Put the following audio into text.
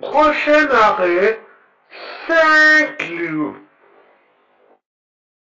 Prochaine arrêt, 5 lions.